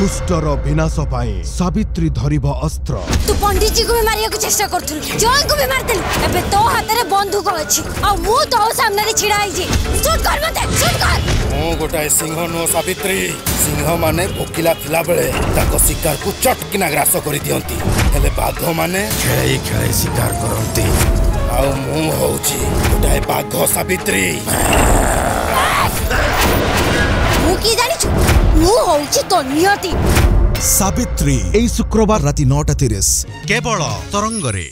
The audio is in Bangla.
দুষ্টর বিনাশ পাই সাবিত্রী ধরিব অস্ত্র তু পণ্ডিতজি কু মারিয়াকু চেষ্টা করথুল জয় কু মারদেলু এবে তো হাতরে বন্দুক আছে আর মু তো সামনে ছিড়া হইছি শুট কর মতে শুট কর মু গোটাই সিংহ নো সাবিত্রী সিংহ মানে ভোকিলা থিলা বেলে তাক শিকার কু চটকিনা গ্রাস করে দিয়ন্তি হেলে বাঘ মানে খেলাই খেলাই শিকার করন্তি আর মু হউছি গোটাই বাঘ সাবিত্রী ହଉଛି ତ ନିହାତି ସାବିତ୍ରୀ ଏଇ ଶୁକ୍ରବାର ରାତି ନଅଟା ତିରିଶ କେବଳ ତରଙ୍ଗରେ